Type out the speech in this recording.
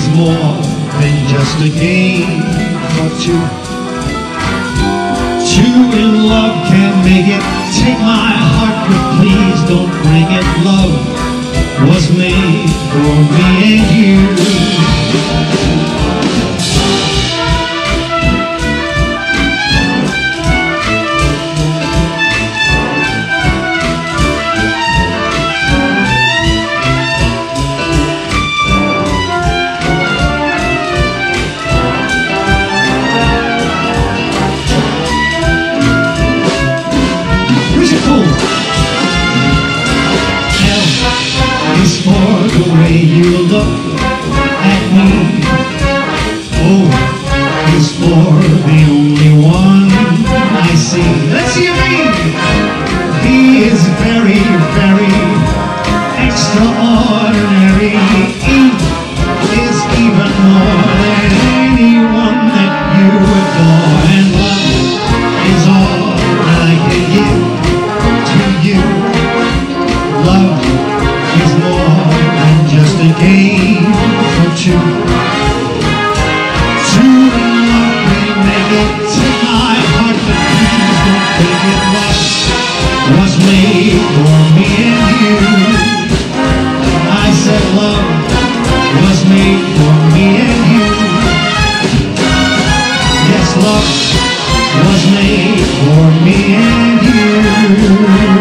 Is more than just a game for two. Two in love can make it. Take my heart, but please don't break it. Love was made for me and you. For the only one I see. Let's see name. He is very, very extraordinary. He is even more than anyone that you adore. And love is all that I can give to you. Love is more than just a game I said love was made for me and you. Yes, love was made for me and you.